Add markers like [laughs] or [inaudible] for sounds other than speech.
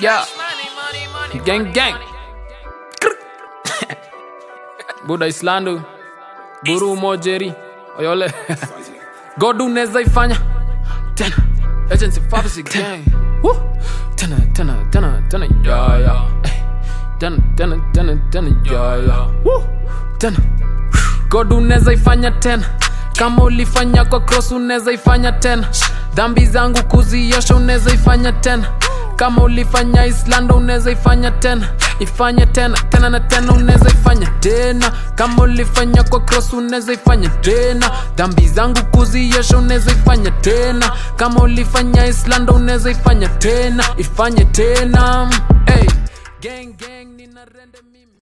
Yeah. Gang gang. [laughs] Buda Islando. Buru Mojeri. Oyole. [laughs] Godu neza ifanya. Tena. Agency Pharmacy Gang. Woo. Tena, tena, tena, tena, yeah, yeah. Ten Tena, tena, tena, tena, yeah, yeah. Woo. Tena. God unaweza ifanya tena kama ulifanya kwa cross unaweza ifanya tena dhambi zangu kuziosha unaweza ifanya tena kama ulifanya islando unaweza ifanya tena. Ifanya tena tena na tena unaweza ifanya tena. Kama ulifanya kwa cross unaweza ifanya tena. Dhambi zangu kuziosha unaweza ifanya tena. Kama ulifanya islando unaweza ifanya tena. Ifanye tena. Hey. gang gang mimi